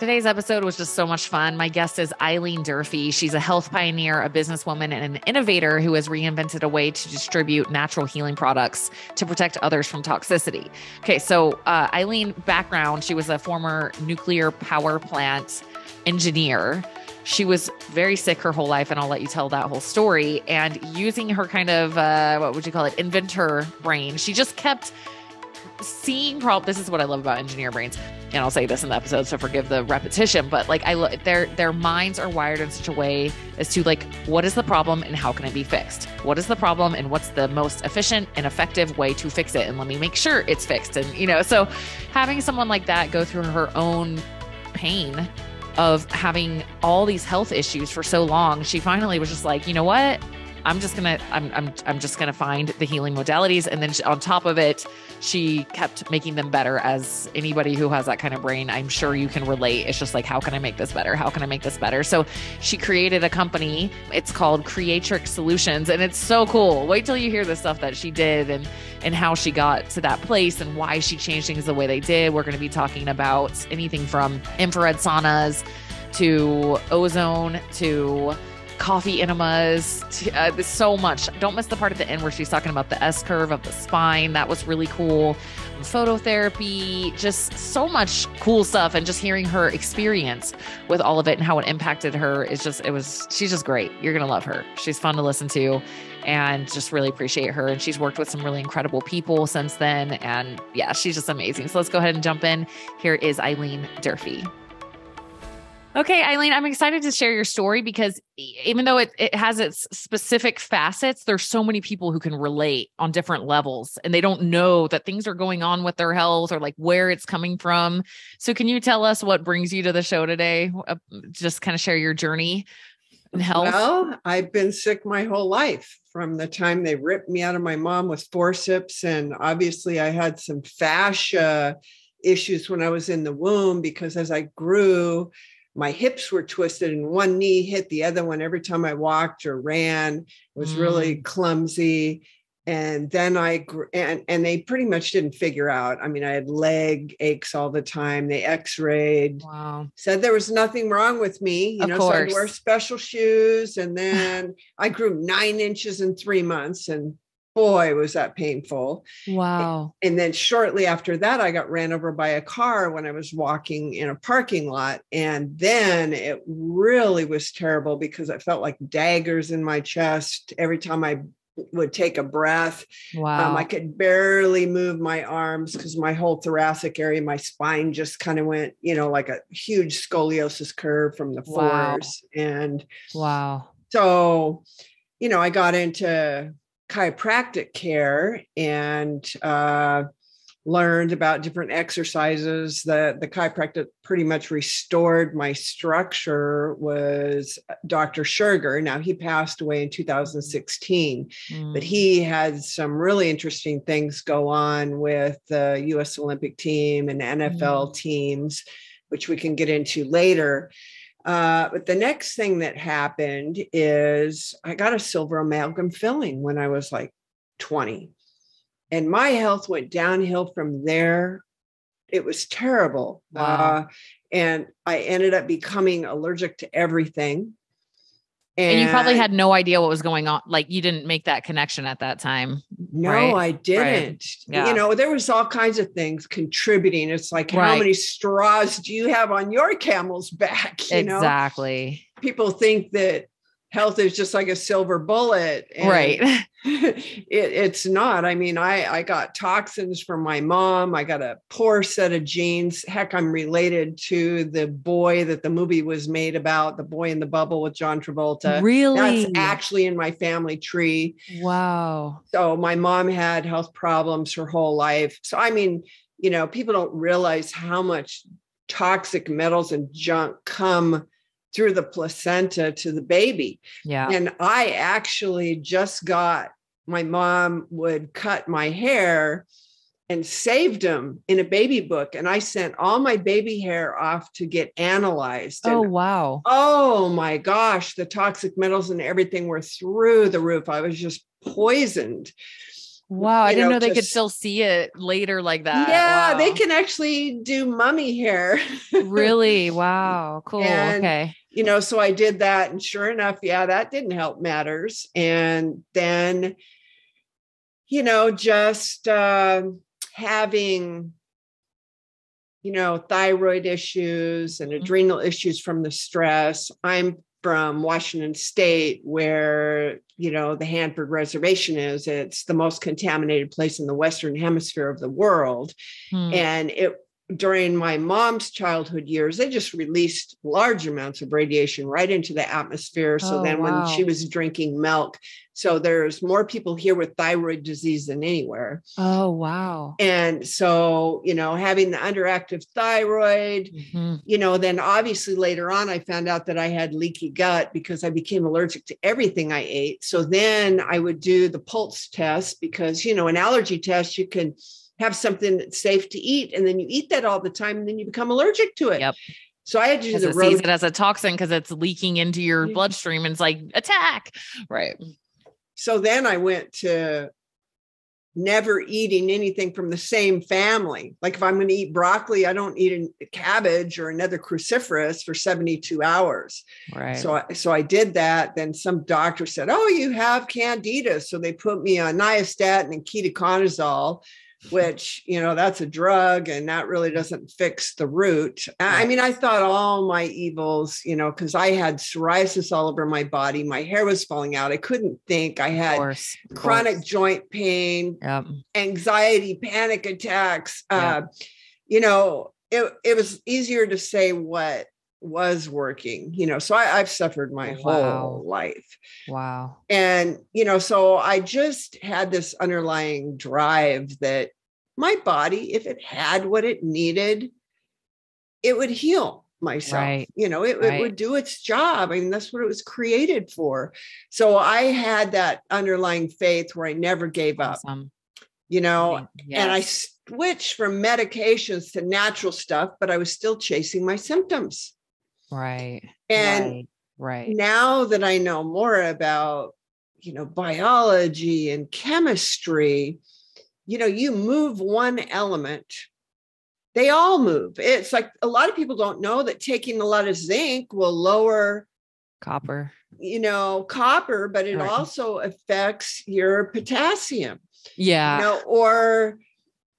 Today's episode was just so much fun. My guest is Eileen Durfee. She's a health pioneer, a businesswoman, and an innovator who has reinvented a way to distribute natural healing products to protect others from toxicity. Okay, so uh, Eileen, background, she was a former nuclear power plant engineer. She was very sick her whole life, and I'll let you tell that whole story. And using her kind of, uh, what would you call it, inventor brain, she just kept seeing problem this is what i love about engineer brains and i'll say this in the episode so forgive the repetition but like i look their their minds are wired in such a way as to like what is the problem and how can it be fixed? What is the problem and what's the most efficient and effective way to fix it? And let me make sure it's fixed and you know so having someone like that go through her own pain of having all these health issues for so long she finally was just like you know what I'm just gonna I'm I'm I'm just gonna find the healing modalities, and then she, on top of it, she kept making them better. As anybody who has that kind of brain, I'm sure you can relate. It's just like, how can I make this better? How can I make this better? So she created a company. It's called Creatrix Solutions, and it's so cool. Wait till you hear the stuff that she did and and how she got to that place and why she changed things the way they did. We're going to be talking about anything from infrared saunas to ozone to coffee enemas. Uh, so much. Don't miss the part at the end where she's talking about the S curve of the spine. That was really cool. Phototherapy, just so much cool stuff. And just hearing her experience with all of it and how it impacted her is just, it was, she's just great. You're going to love her. She's fun to listen to and just really appreciate her. And she's worked with some really incredible people since then. And yeah, she's just amazing. So let's go ahead and jump in. Here is Eileen Durfee. Okay, Eileen, I'm excited to share your story because even though it, it has its specific facets, there's so many people who can relate on different levels and they don't know that things are going on with their health or like where it's coming from. So, can you tell us what brings you to the show today? Uh, just kind of share your journey in health. Well, I've been sick my whole life from the time they ripped me out of my mom with forceps. And obviously, I had some fascia issues when I was in the womb because as I grew, my hips were twisted and one knee hit the other one every time I walked or ran. It was mm. really clumsy. And then I and and they pretty much didn't figure out. I mean, I had leg aches all the time. They X-rayed. Wow. Said there was nothing wrong with me. You of know, course. so I wear special shoes. And then I grew nine inches in three months. And boy, was that painful. Wow. And then shortly after that, I got ran over by a car when I was walking in a parking lot. And then it really was terrible because I felt like daggers in my chest every time I would take a breath. Wow. Um, I could barely move my arms because my whole thoracic area, my spine just kind of went, you know, like a huge scoliosis curve from the. Wow. And wow. So, you know, I got into chiropractic care and uh, learned about different exercises that the chiropractic pretty much restored my structure was uh, Dr. Sugar. Now he passed away in 2016, mm. but he had some really interesting things go on with the US Olympic team and NFL mm. teams, which we can get into later. Uh, but the next thing that happened is I got a silver amalgam filling when I was like 20. And my health went downhill from there. It was terrible. Wow. Uh, and I ended up becoming allergic to everything. And, and, you probably had no idea what was going on. Like you didn't make that connection at that time. No, right? I didn't. Right. Yeah. You know, there was all kinds of things contributing. It's like, right. how many straws do you have on your camel's back? You exactly. Know? People think that health is just like a silver bullet. right. it, it's not. I mean, I, I got toxins from my mom. I got a poor set of genes. Heck, I'm related to the boy that the movie was made about, the boy in the bubble with John Travolta. Really? That's actually in my family tree. Wow. So my mom had health problems her whole life. So, I mean, you know, people don't realize how much toxic metals and junk come through the placenta to the baby. Yeah. And I actually just got my mom would cut my hair and saved them in a baby book. And I sent all my baby hair off to get analyzed. Oh, and, wow. Oh my gosh, the toxic metals and everything were through the roof. I was just poisoned. Wow, I didn't know, know they could still see it later like that. yeah, they can actually do mummy hair. really. Wow. Cool. And- okay. you know, so I did that, and sure enough, yeah, that didn't help matters. And then, you know, just um having, you know, thyroid issues and Mhm. adrenal issues from the stress. I'm from Washington State, where you know the Hanford Reservation is. It's the most contaminated place in the Western Hemisphere of the world Hmm. and it during my mom's childhood years they just released large amounts of radiation right into the atmosphere so Oh, then when she was drinking milk so there's more people here with thyroid disease than anywhere Oh, wow. and so you know having the underactive thyroid Mhm. you know then obviously later on i found out that i had leaky gut because i became allergic to everything i ate so then i would do the pulse test because you know an allergy test you can have something that's safe to eat and then you eat that all the time and then you become allergic to it Yep. so i had to do the it sees it as a toxin because it's leaking into your bloodstream and it's like attack. Right. so then i went to never eating anything from the same family like if i'm going to eat broccoli i don't eat a cabbage or another cruciferous for 72 hours Right. So I, so I did that. Then some doctor said, "Oh, you have candida." So they put me on nystatin and ketoconazole, which you know that's a drug, and that really doesn't fix the root. I I mean, I thought all my evils, you know, because I had psoriasis all over my body, my hair was falling out. I couldn't think. I of had course. of chronic course. joint pain, Yep. anxiety, panic attacks. Yeah. Uh, you know, it, it was easier to say what was working, you know. So I, I've suffered my oh, Wow. whole life. Wow. And, you know, so I just had this underlying drive that my body, if it had what it needed, it would heal myself. Right. You know, it, Right. it would do its job. I mean, that's what it was created for. So I had that underlying faith where I never gave up, Awesome. you know, Yes. and I switched from medications to natural stuff, but I was still chasing my symptoms. Right. And right. Right. now that I know more about, you know, biology and chemistry, you know, you move one element, they all move. It's like a lot of people don't know that taking a lot of zinc will lower, Copper. you know, copper, but it Right. also affects your potassium, Yeah. you know, or,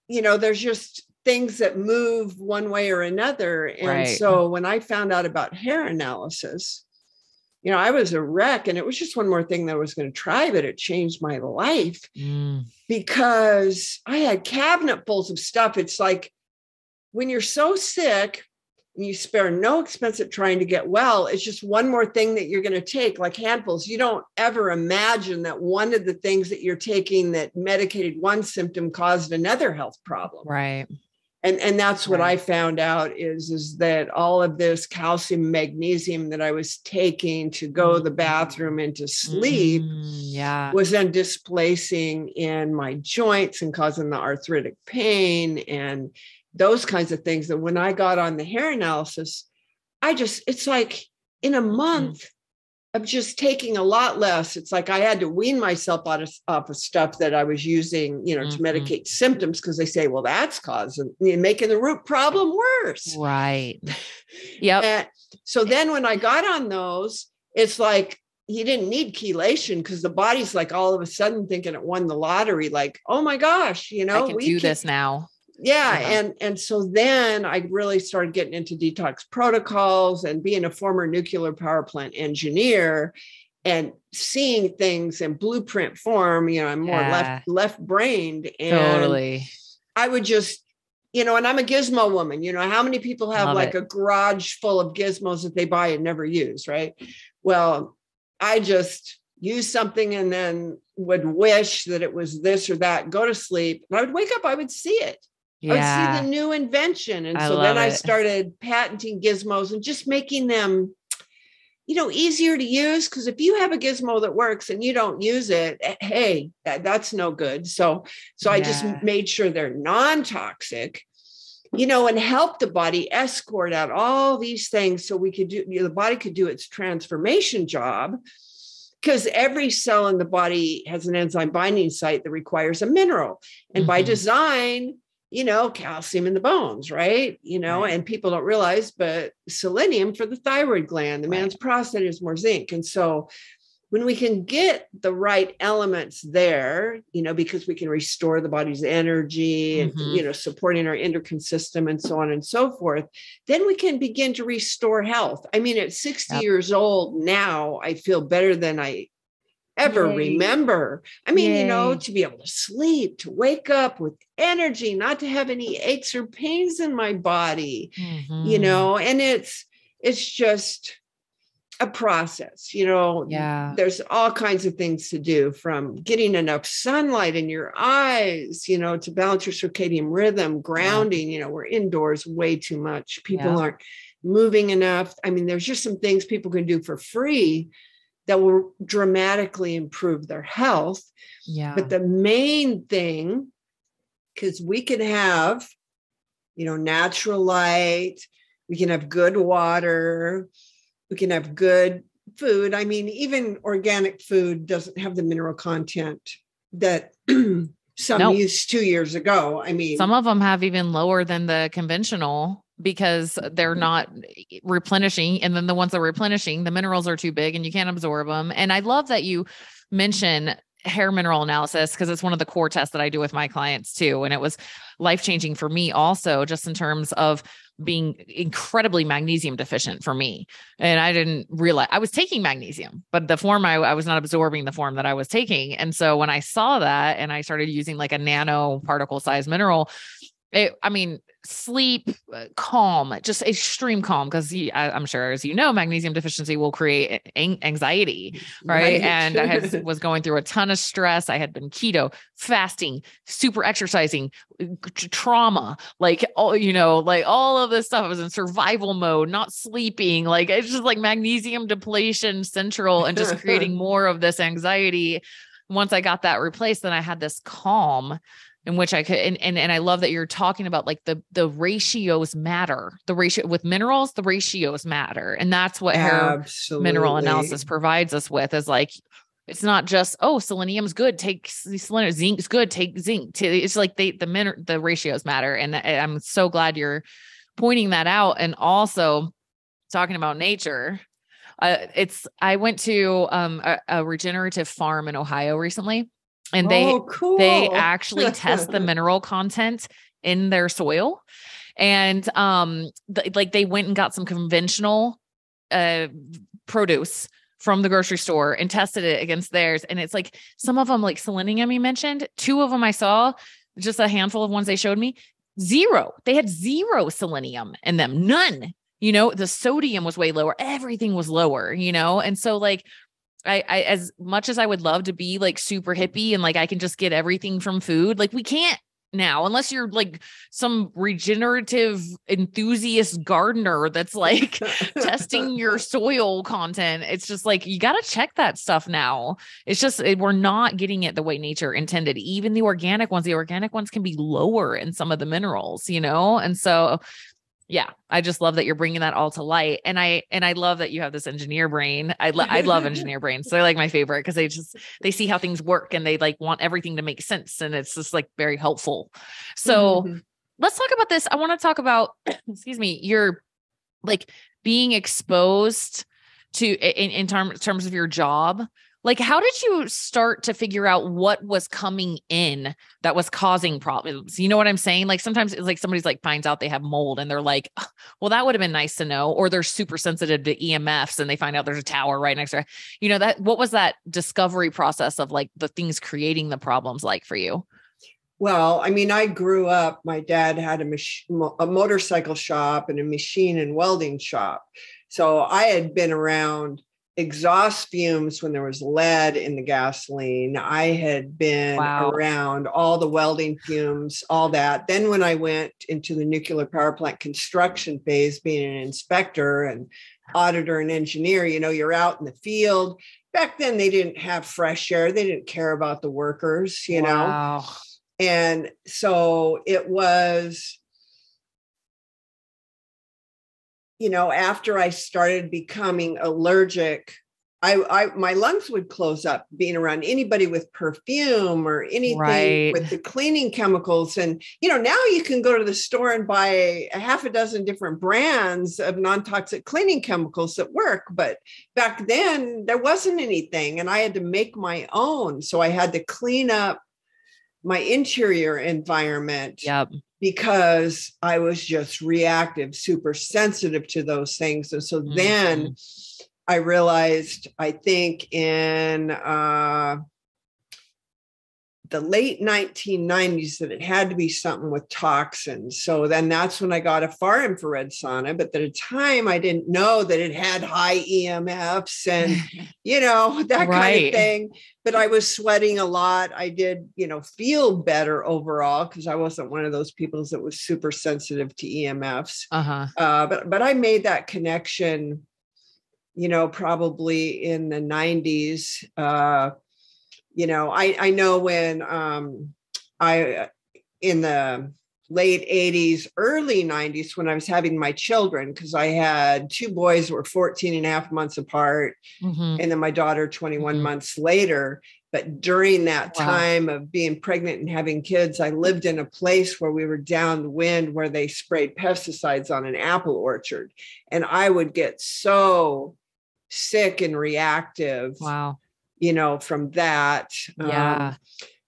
you know, there's just things that move one way or another. And Right. so when I found out about hair analysis, you know, I was a wreck and it was just one more thing that I was going to try, but it changed my life Mm. because I had cabinet fulls of stuff. It's like when you're so sick and you spare no expense at trying to get well, it's just one more thing that you're going to take, like handfuls. You don't ever imagine that one of the things that you're taking that medicated one symptom caused another health problem Right. And and that's what Right. i found out is is that all of this calcium magnesium that i was taking to go to the Mhm. bathroom and to sleep Mm, yeah. was then displacing in my joints and causing the arthritic pain and those kinds of things that when i got on the hair analysis i just it's like in a month of just taking a lot less it's like i had to wean myself out of, off of stuff that i was using you know to Mhm. medicate symptoms because they say well that's causing making the root problem worse Right. Yep. and so then when I got on those, it's like he didn't need chelation because the body's like all of a sudden thinking it won the lottery, like, oh my gosh, you know, I can do this now. Yeah. Yeah. And and so then I really started getting into detox protocols and being a former nuclear power plant engineer and seeing things in blueprint form. You know, I'm more Yeah. left left brained and Totally. I would just, you know, and I'm a gizmo woman. You know, how many people have Love like it. a garage full of gizmos that they buy and never use, right? Well, I just use something and then would wish that it was this or that, go to sleep. And I would wake up, I would see it. I would see the new invention. And I so then love I started patenting gizmos and just making them, you know, easier to use. Because if you have a gizmo that works and you don't use it, eh, hey, that, that's no good. So, so I just made sure they're non-toxic, you know, and help the body escort out all these things so we could do you know, the body could do its transformation job. because every cell in the body has an enzyme binding site that requires a mineral. And mm-hmm. by design, you know, calcium in the bones, right? You know, right. and people don't realize, but selenium for the thyroid gland, the right. man's prostate is more zinc. And so when we can get the right elements there, you know, because we can restore the body's energy and, mm-hmm. you know, supporting our endocrine system and so on and so forth, then we can begin to restore health. I mean, at 60 yep. years old now, I feel better than I ever Yay. remember. I mean, Yay. you know, to be able to sleep, to wake up with energy, not to have any aches or pains in my body, mm-hmm. you know, and it's, it's just, a process you know yeah there's all kinds of things to do from getting enough sunlight in your eyes you know to balance your circadian rhythm grounding yeah. you know we're indoors way too much people yeah. aren't moving enough i mean there's just some things people can do for free that will dramatically improve their health yeah but the main thing because we can have you know natural light we can have good water we can have good food. I mean, even organic food doesn't have the mineral content that some nope. used two years ago. I mean, some of them have even lower than the conventional because they're mm-hmm. not replenishing. And then the ones that are replenishing, the minerals are too big and you can't absorb them. And I love that you mention hair mineral analysis because it's one of the core tests that I do with my clients too. And it was life changing for me also, just in terms of being incredibly magnesium deficient for me. And I didn't realize I was taking magnesium, but the form I, I, was not absorbing the form that I was taking. And so when I saw that and I started using like a nano particle size mineral, it, I mean, sleep, uh, calm, just extreme calm. Because I'm sure, as you know, magnesium deficiency will create anxiety, right? right. And I had, was going through a ton of stress. I had been keto, fasting, super exercising, trauma, like all you know, like all of this stuff. I was in survival mode, not sleeping. Like it's just like magnesium depletion central, and just creating more of this anxiety. Once I got that replaced, then I had this calm in which I could and, and and I love that you're talking about like the the ratios matter. The ratio with minerals, the ratios matter. And that's what Absolutely. hair mineral analysis provides us with is like it's not just oh selenium's good take selenium zinc's good take zinc it's like they the min the ratios matter and i'm so glad you're pointing that out and also talking about nature uh, it's i went to um, a, a regenerative farm in ohio recently and they oh, cool. they actually test the mineral content in their soil. And um th- like they went and got some conventional uh produce from the grocery store and tested it against theirs. And it's like some of them like selenium you mentioned two of them i saw just a handful of ones they showed me zero. They had zero selenium in them none. You know the sodium was way lower. Everything was lower you know? And so like I, I as much as I would love to be like super hippie and like I can just get everything from food, like we can't now unless you're like some regenerative enthusiast gardener that's like testing your soil content. It's just like you got to check that stuff now. It's just it, we're not getting it the way nature intended. Even the organic ones the organic ones can be lower in some of the minerals you know? And so yeah i just love that you're bringing that all to light and i and i love that you have this engineer brain i, lo- I love engineer brains they're like my favorite because they just they see how things work and they like want everything to make sense and it's just like very helpful so mm-hmm. let's talk about this i want to talk about excuse me your like being exposed to in, in term, terms of your job like how did you start to figure out what was coming in that was causing problems? You know what i'm saying? Like sometimes it's like somebody's like finds out they have mold and they're like well that would have been nice to know or they're super sensitive to emfs and they find out there's a tower right next to you know that what was that discovery process of like the things creating the problems like for you? Well, I mean, I grew up, my dad had a, mach- a motorcycle shop and a machine and welding shop. So I had been around exhaust fumes when there was lead in the gasoline. I had been wow. around all the welding fumes, all that. Then, when I went into the nuclear power plant construction phase, being an inspector and auditor and engineer, you know, you're out in the field. Back then, they didn't have fresh air, they didn't care about the workers, you wow. know. And so it was you know, after I started becoming allergic, I, I my lungs would close up being around anybody with perfume or anything Right. with the cleaning chemicals and you know now you can go to the store and buy a half a dozen different brands of non-toxic cleaning chemicals that work but back then there wasn't anything and I had to make my own so I had to clean up my interior environment Yep. Because I was just reactive, super sensitive to those things. And so then I realized, I think in uh, the late 1990s, that it had to be something with toxins. So then that's when I got a far infrared sauna. But at the time, I didn't know that it had high EMFs and you know, that kind of thing. But I was sweating a lot. I did, you know, feel better overall because I wasn't one of those people that was super sensitive to EMFs. uh-huh. Uh, but but I made that connection, you know, probably in the 90s. Uh, you know, I I know when um, I in the late 80s, early 90s when I was having my children, because I had two boys were 14 and a half months apart Mhm. and then my daughter 21 Mhm. months later. But during that Wow. time of being pregnant and having kids, I lived in a place where we were downwind where they sprayed pesticides on an apple orchard. And I would get so sick and reactive, Wow. You know, from that. Um, Yeah.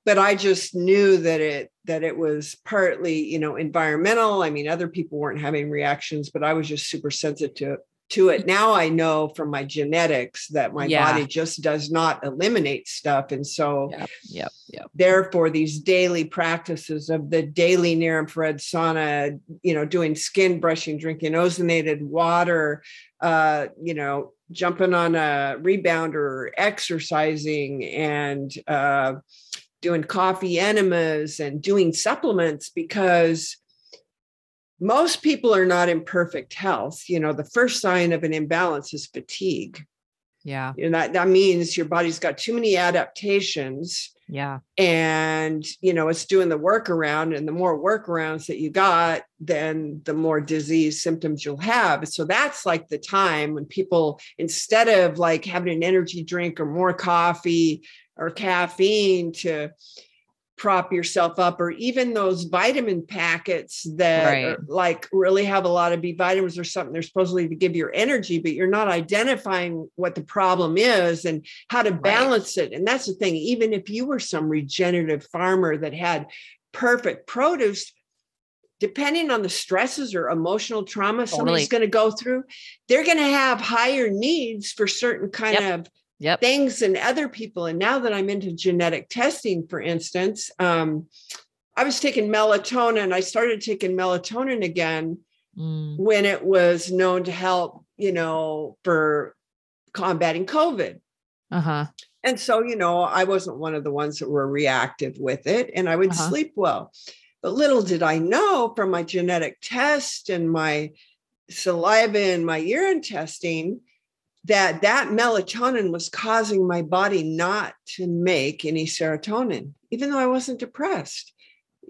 but I just knew that it that it was partly, you know, environmental. I mean, other people weren't having reactions, but I was just super sensitive to, to it. Now I know from my genetics that my Yeah. body just does not eliminate stuff. And so. Yep. Yep. therefore these daily practices of the daily near infrared sauna, you know, doing skin brushing, drinking ozonated water, uh, you know, jumping on a rebounder, exercising and uh doing coffee enemas and doing supplements because most people are not in perfect health. You know, the first sign of an imbalance is fatigue. Yeah. And that, that means your body's got too many adaptations Yeah. and you know it's doing the workaround and the more workarounds that you got then the more disease symptoms you'll have so that's like the time when people instead of like having an energy drink or more coffee or caffeine to prop yourself up or even those vitamin packets that Right. like really have a lot of b vitamins or something they're supposedly to give your energy but you're not identifying what the problem is and how to Right. balance it and that's the thing even if you were some regenerative farmer that had perfect produce depending on the stresses or emotional trauma somebody's going to go through they're going to have higher needs for certain kind Yep. of Yep. things and other people. And now that I'm into genetic testing, for instance, um, I was taking melatonin. I started taking melatonin again Mm. when it was known to help, you know, for combating COVID. Uh-huh. And so, you know, I wasn't one of the ones that were reactive with it, and I would Uh-huh. sleep well. But little did I know from my genetic test and my saliva and my urine testing that that melatonin was causing my body not to make any serotonin, even though I wasn't depressed.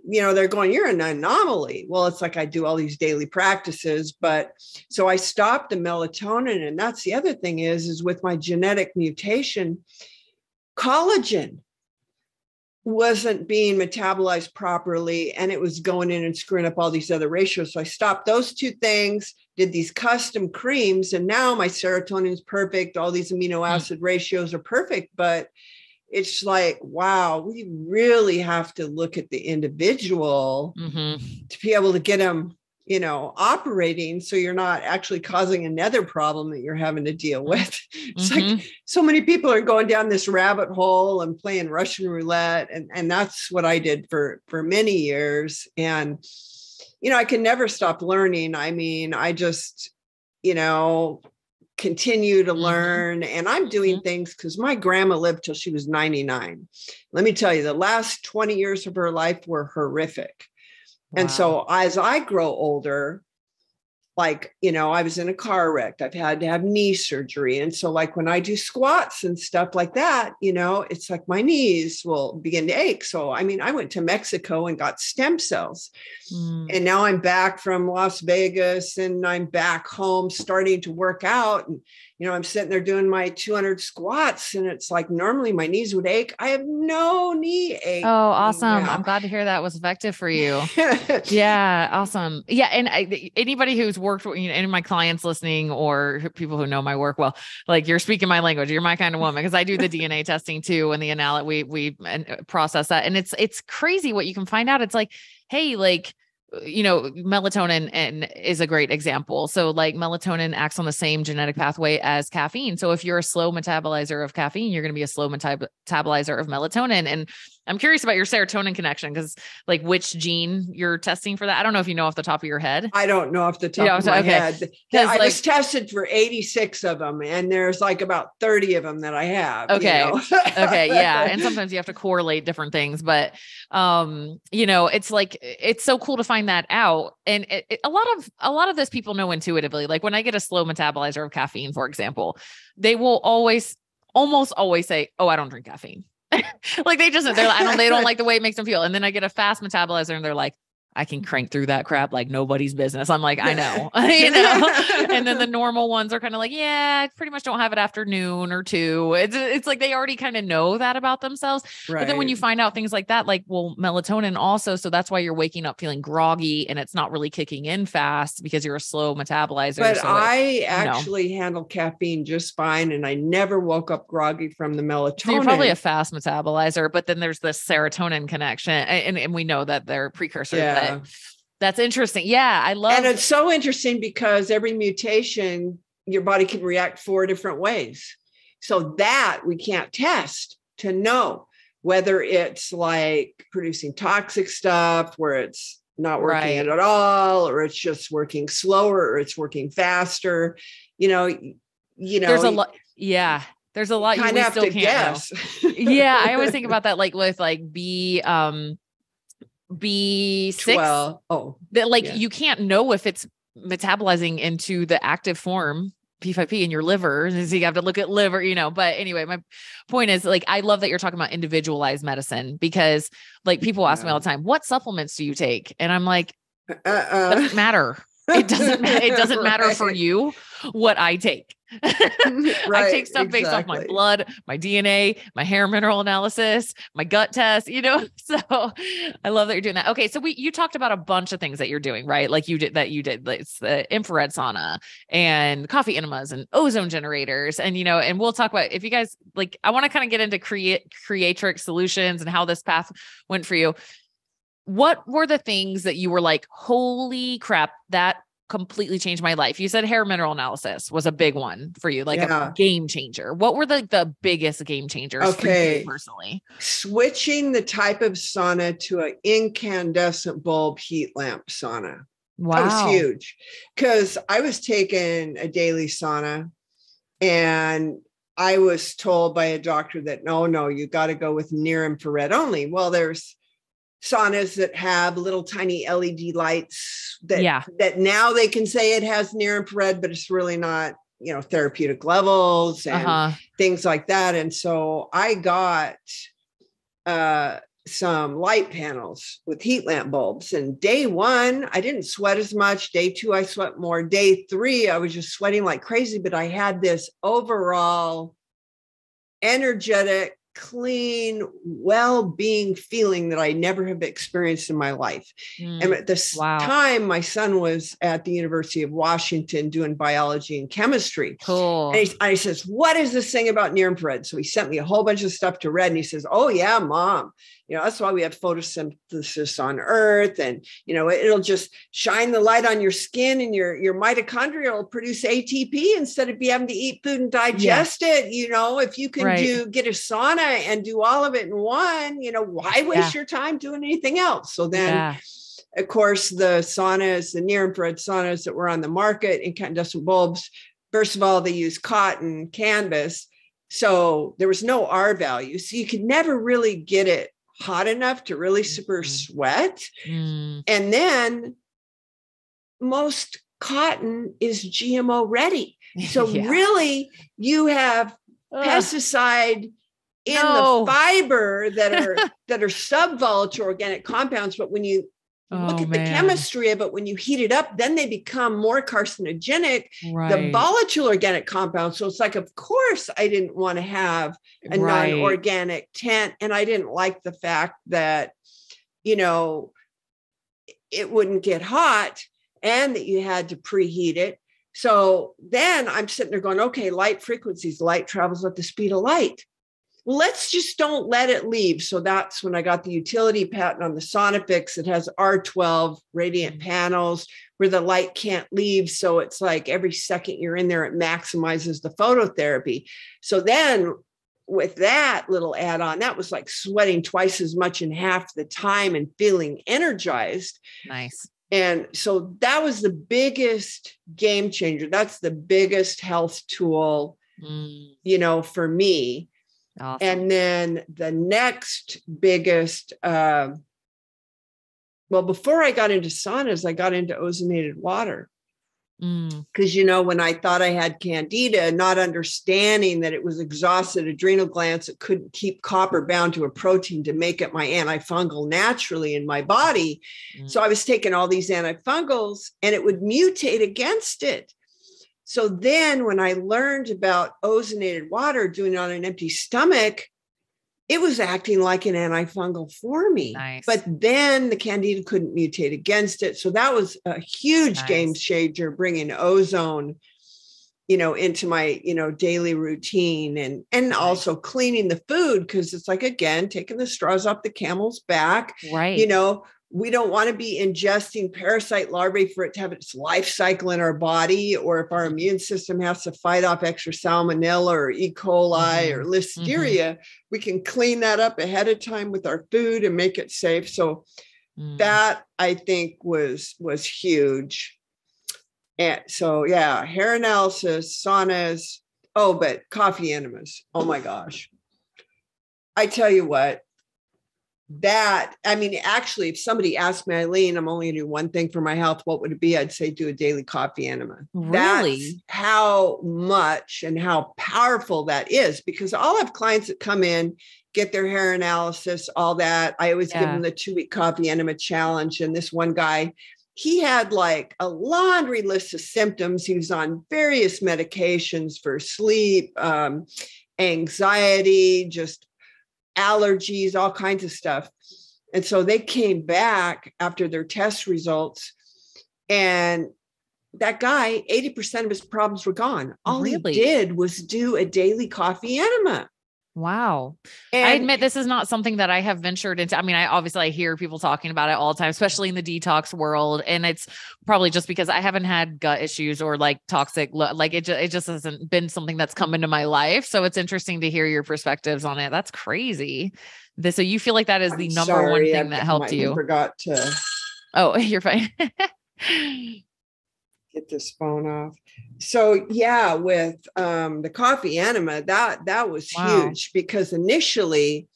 You know, they're going, you're an anomaly. Well, it's like I do all these daily practices, but so I stopped the melatonin. And that's the other thing is, is with my genetic mutation, collagen wasn't being metabolized properly and it was going in and screwing up all these other ratios. So I stopped those two things, did these custom creams, and now my serotonin is perfect. All these amino acid ratios are perfect. But it's like, wow, we really have to look at the individual Mhm. to be able to get them, you know, operating so you're not actually causing another problem that you're having to deal with. It's like Mhm. so many people are going down this rabbit hole and playing Russian roulette. And, and that's what I did for, for many years. And, you know, I can never stop learning. I mean, I just, you know, continue to Mhm. learn. And I'm doing things because my grandma lived till she was 99. Let me tell you, the last 20 years of her life were horrific. And so as I grow older, like you know i was in a car wreck i've had to have knee surgery and so like when i do squats and stuff like that you know it's like my knees will begin to ache so i mean i went to mexico and got stem cells mm. and now i'm back from las vegas and i'm back home starting to work out and you know, I'm sitting there doing my 200 squats and it's like normally my knees would ache. I have no knee ache. Oh, awesome. Now. I'm glad to hear that was effective for you. yeah. Awesome. Yeah. And I, anybody who's worked with, you know, any of my clients listening or people who know my work well, like you're speaking my language, you're my kind of woman because I do the DNA testing too. And the analysis, we, we uh, process that. And it's, it's crazy what you can find out. It's like, Hey, like, you know melatonin and is a great example. So like melatonin acts on the same genetic pathway as caffeine. So if you're a slow metabolizer of caffeine you're going to be a slow metabolizer of melatonin. And I'm curious about your serotonin connection because, like, which gene you're testing for that? I don't know if you know off the top of your head. I don't know off the top of my okay. head. I like, was tested for 86 of them, and there's like about 30 of them that I have. Okay. You know? okay. Yeah. And sometimes you have to correlate different things, but, um, you know, it's like it's so cool to find that out. And it, it, a lot of a lot of this people know intuitively. Like when I get a slow metabolizer of caffeine, for example, they will always almost always say, "Oh, I don't drink caffeine." like they just they're like, I don't they don't like the way it makes them feel. And then I get a fast metabolizer and they're like, I can crank through that crap like nobody's business. I'm like, I know, you know. and then the normal ones are kind of like, yeah, I pretty much don't have it after noon or two. It's it's like they already kind of know that about themselves. Right. But then when you find out things like that, like well, melatonin also, so that's why you're waking up feeling groggy and it's not really kicking in fast because you're a slow metabolizer. But so I actually handle caffeine just fine, and I never woke up groggy from the melatonin. So you're probably a fast metabolizer, but then there's this serotonin connection, and, and we know that they're precursors. Yeah that's interesting. Yeah, I love And it's so interesting because every mutation your body can react four different ways. So that we can't test to know whether it's like producing toxic stuff where it's not working right. at all or it's just working slower or it's working faster. You know, you know There's a lot yeah. There's a lot you kind of have to guess. yeah, I always think about that like with like B um B6. Oh, that like yeah. you can't know if it's metabolizing into the active form P5P in your liver. So you have to look at liver, you know. But anyway, my point is like, I love that you're talking about individualized medicine because like people ask yeah. me all the time, what supplements do you take? And I'm like, uh-uh. doesn't matter. It doesn't, it doesn't matter for you what I take. Right, I take stuff based off my blood, my DNA, my hair mineral analysis, my gut test, you know. So I love that you're doing that. Okay, so we you talked about a bunch of things that you're doing, right? Like you did that you did it's the infrared sauna and coffee enemas and ozone generators and you know, and we'll talk about if you guys like I want to kind of get into create creatrix solutions and how this path went for you. What were the things that you were like, "Holy crap, that completely changed my life. You said hair mineral analysis was a big one for you, like yeah. a game changer. What were the, the biggest game changers okay. personally? Switching the type of sauna to an incandescent bulb heat lamp sauna. Wow. That was huge. Because I was taking a daily sauna and I was told by a doctor that no, no, you got to go with near infrared only. Well, there's saunas that have little tiny LED lights that yeah. that now they can say it has near infrared, but it's really not, you know, therapeutic levels and uh-huh. things like that. And so I got uh some light panels with heat lamp bulbs. And day one, I didn't sweat as much. Day two, I sweat more. Day three, I was just sweating like crazy, but I had this overall energetic clean, well-being feeling that I never have experienced in my life. Mm, and at this wow. time, my son was at the University of Washington doing biology and chemistry. Cool. And he, I says, "What is this thing about near infrared?" So he sent me a whole bunch of stuff to read, and he says, "Oh yeah, mom, you know that's why we have photosynthesis on earth and you know it'll just shine the light on your skin and your your mitochondria will produce atp instead of be having to eat food and digest yeah. it you know if you can right. do get a sauna and do all of it in one you know why waste yeah. your time doing anything else so then yeah. of course the saunas the near infrared saunas that were on the market incandescent bulbs first of all they use cotton canvas so there was no R value. So you could never really get it hot enough to really super mm-hmm. sweat. Mm. And then most cotton is GMO ready. So yeah. really, you have Ugh. pesticide in no. the fiber that are that are subvolatile organic compounds. But when you oh, look at man. the chemistry of it, when you heat it up, then they become more carcinogenic. Right. The volatile organic compounds. So it's like, of course, I didn't want to have a right. non-organic tent, and I didn't like the fact that you know it wouldn't get hot and that you had to preheat it. So then I'm sitting there going, okay, light frequencies, light travels at the speed of light. Let's just don't let it leave. So that's when I got the utility patent on the Sonifix. It has R12 radiant mm-hmm. panels where the light can't leave. So it's like every second you're in there, it maximizes the phototherapy. So then with that little add on, that was like sweating twice as much in half the time and feeling energized. Nice. And so that was the biggest game changer. That's the biggest health tool, mm. you know, for me. Awesome. And then the next biggest, uh, well, before I got into saunas, I got into ozonated water. Because, mm. you know, when I thought I had candida, not understanding that it was exhausted adrenal glands that couldn't keep copper bound to a protein to make it my antifungal naturally in my body. Mm. So I was taking all these antifungals and it would mutate against it. So then when I learned about ozonated water, doing it on an empty stomach, it was acting like an antifungal for me. Nice. But then the candida couldn't mutate against it. So that was a huge nice. game changer bringing ozone you know into my you know daily routine and and also cleaning the food because it's like again taking the straws off the camel's back right you know we don't want to be ingesting parasite larvae for it to have its life cycle in our body, or if our immune system has to fight off extra salmonella or E. coli mm-hmm. or listeria, mm-hmm. we can clean that up ahead of time with our food and make it safe. So mm. that I think was was huge. And so yeah, hair analysis, saunas. Oh, but coffee enemas. Oh my gosh. I tell you what, that i mean actually if somebody asked me eileen i'm only going to do one thing for my health what would it be? I'd say do a daily coffee enema. Really? That's how much and how powerful that is because i'll have clients that come in get their hair analysis all that. I always yeah. give them the two week coffee enema challenge and this one guy he had like a laundry list of symptoms. He was on various medications for sleep um, anxiety just allergies, all kinds of stuff. And so they came back after their test results, and that guy, 80% of his problems were gone. All really? he did was do a daily coffee enema. Wow. And I admit this is not something that I have ventured into. I mean, I obviously I hear people talking about it all the time, especially in the detox world. And it's probably just because I haven't had gut issues or like toxic, like it, just, it just hasn't been something that's come into my life. So it's interesting to hear your perspectives on it. That's crazy. This, so you feel like that is the I'm number sorry, one thing I, that helped you. forgot to. Oh, you're fine. get this phone off. So yeah, with um, the coffee enema, that that was wow. huge because initially,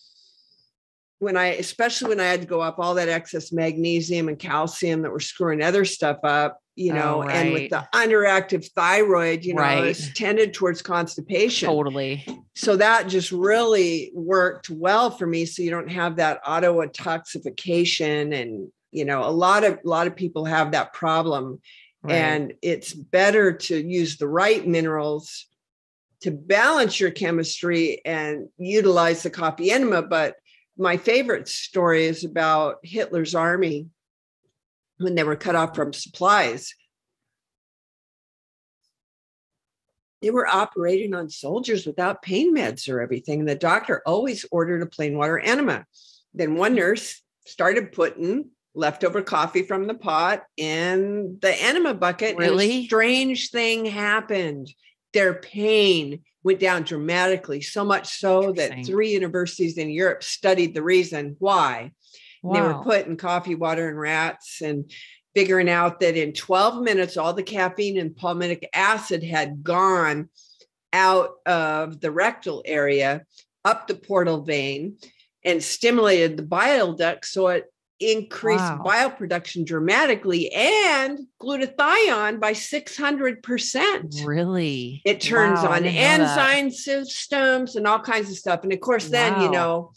when I, especially when I had to go up all that excess magnesium and calcium that were screwing other stuff up, you know, oh, right. and with the underactive thyroid, you know, right. it's tended towards constipation. Totally. So that just really worked well for me. So you don't have that auto intoxication and you know a lot of a lot of people have that problem Right. And it's better to use the right minerals to balance your chemistry and utilize the coffee enema. But my favorite story is about Hitler's army when they were cut off from supplies. They were operating on soldiers without pain meds or everything. And the doctor always ordered a plain water enema. Then one nurse started putting leftover coffee from the pot in the enema bucket. Really? strange thing happened. Their pain went down dramatically, so much so that three universities in Europe studied the reason why. Wow. They were putting coffee water and rats and figuring out that in 12 minutes, all the caffeine and palmitic acid had gone out of the rectal area up the portal vein and stimulated the bile duct so it increased Wow. bile production dramatically and glutathione by 600%. Really? It turns Wow, on didn't that. enzyme systems and all kinds of stuff. And of course, then, you know,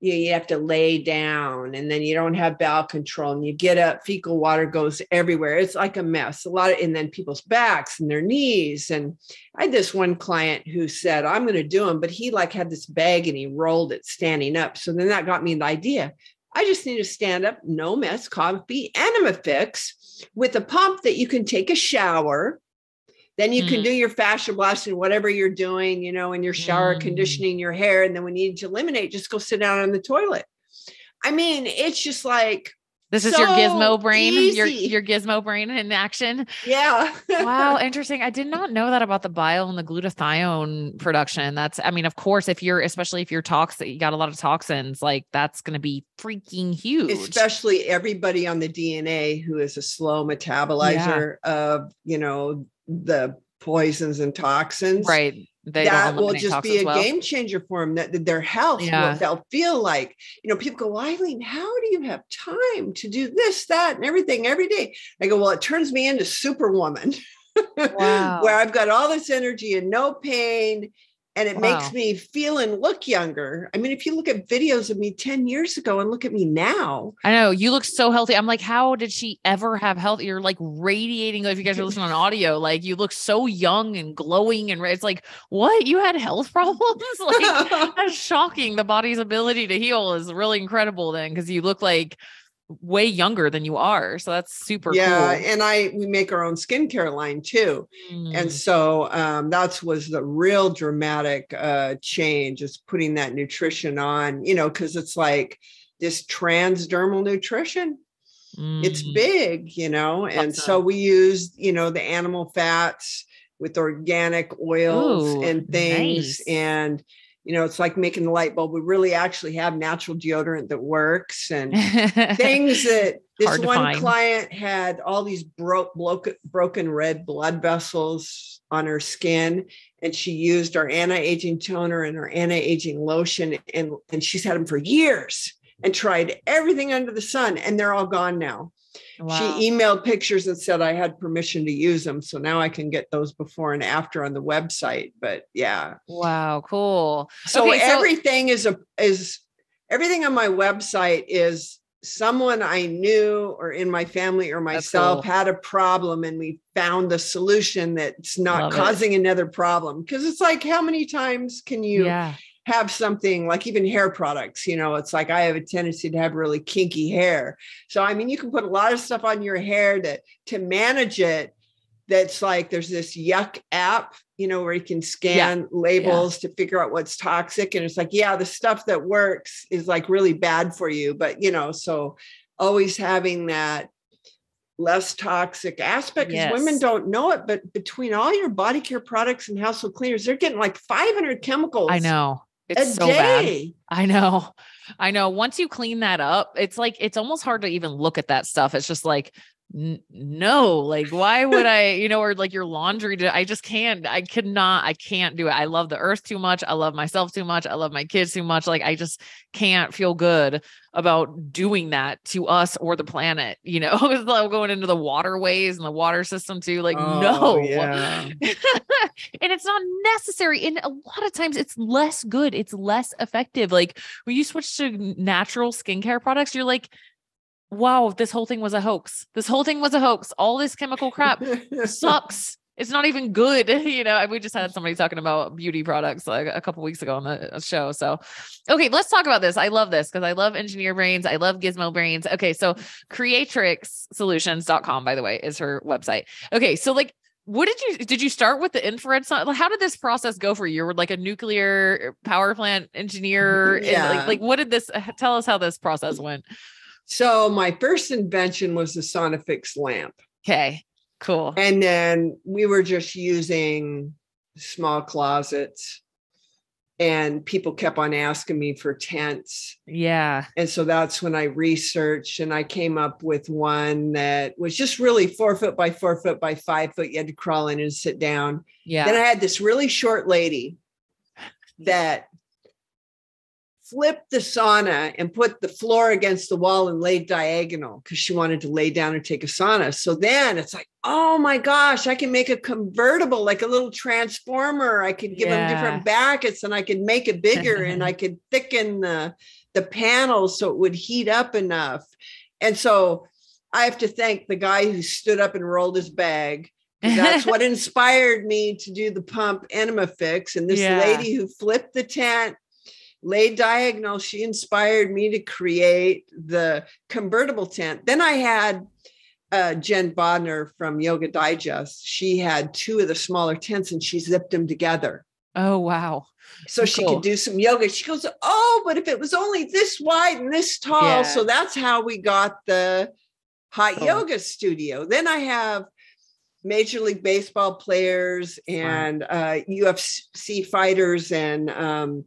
you, you have to lay down and then you don't have bowel control and you get up, fecal water goes everywhere. It's like a mess. A lot of, and then people's backs and their knees. And I had this one client who said, I'm going to do them, but he like had this bag and he rolled it standing up. So then that got me the idea. I just need to stand up, no mess, coffee, enema fix with a pump that you can take a shower. Then you can Mm. do your fascia blasting, whatever you're doing, you know, in your shower, Mm. conditioning your hair. And then when you need to eliminate, just go sit down on the toilet. I mean, it's just like, This is your gizmo brain, your easy. your gizmo brain in action. yeah. Wow, interesting. I did not know that about the bile and the glutathione production. That's, I mean, of course, if you're, especially if you're toxic, you got a lot of toxins, like that's going to be freaking huge. Especially everybody on the DNA who is a slow metabolizer of, you know, the poisons and toxins. right. They that will just be a well. game changer for them. That that their health, will- they'll feel like, you know, people go, Eileen, how do you have time to do this, that, and everything every day? I go, well, it turns me into superwoman, Wow. where I've got all this energy and no pain. And it Wow. makes me feel and look younger. I mean, if you look at videos of me 10 years ago and look at me now, I know you look so healthy. I'm like, how did she ever have health? You're like radiating. If you guys are listening on audio, like you look so young and glowing, and it's like, what? You had health problems? like that's shocking. The body's ability to heal is really incredible. Then, because you look like way younger than you are. So that's super yeah. cool. And I, we make our own skincare line too. Mm. and so um, that's was the real dramatic uh, change is putting that nutrition on you know because it's like this transdermal nutrition it's Mm. big you know and so we use you know the animal fats with organic oils Ooh, and things nice. and you know it's like making the light bulb we really actually have natural deodorant that works and things that this one find. client had all these broke broken broken red blood vessels on her skin and she used our anti-aging toner and our anti-aging lotion and and she's had them for years and tried everything under the sun and they're all gone now Wow. she emailed pictures and said i had permission to use them so now i can get those before and after on the website but yeah wow, cool. so Okay, so- everything is a is everything on my website is someone I knew or in my family or myself cool. had a problem and we found the solution that's not Love it. causing another problem. Because it's like, how many times can you yeah. Have something like even hair products? You know, it's like I have a tendency to have really kinky hair. So I mean, you can put a lot of stuff on your hair to to manage it. That's like there's this Yuka app, you know, where you can scan labels to figure out what's toxic. And it's like, yeah, the stuff that works is like really bad for you. But you know, so always having that less toxic aspect because women don't know it, but between all your body care products and household cleaners, they're getting like 500 chemicals I know. It's a so bad. I know. I know. Once you clean that up, it's like it's almost hard to even look at that stuff. It's just like no, like why would I, you know, or like your laundry to, I just can't. I could not I can't do it. I love the earth too much. I love myself too much. I love my kids too much. Like I just can't feel good about doing that to us or the planet, you know. Going into the waterways and the water system too. Like Oh, no. yeah. and it's not necessary. And a lot of times it's less good, it's less effective. Like when you switch to natural skincare products, you're like, wow, this whole thing was a hoax. This whole thing was a hoax. All this chemical crap sucks. It's not even good. You know, we just had somebody talking about beauty products like a couple weeks ago on the uh, show. So, okay, let's talk about this. I love this because I love engineer brains. I love gizmo brains. Okay, so creatrixsolutions.com, by the way, is her website. Okay, so like, what did you did you start with the infrared sun? How did this process go for you? You were like a nuclear power plant engineer. and, Yeah. like, like, what did this tell us how this process went? So my first invention was the SaunaFix lamp. Okay, cool. And then we were just using small closets. And people kept on asking me for tents. Yeah. And so that's when I researched and I came up with one that was just really four foot by four foot by five foot. You had to crawl in and sit down. Yeah. Then I had this really short lady that flipped the sauna and put the floor against the wall and laid diagonal because she wanted to lay down and take a sauna. So then it's like, oh my gosh, I can make a convertible like a little transformer. I could give yeah. them different brackets and I could make it bigger and I could thicken the the panels so it would heat up enough. And so I have to thank the guy who stood up and rolled his bag. That's what inspired me to do the pump enema fix. And this yeah. lady who flipped the tent laid diagonal, she inspired me to create the convertible tent. Then I had uh, Jen Bodner from Yoga Digest. She had two of the smaller tents and she zipped them together. Oh, wow. So cool. she could do some yoga. She goes, Oh, but if it was only this wide and this tall. Yeah. So that's how we got the hot cool. yoga studio. Then I have Major League Baseball players and uh, UFC fighters and um,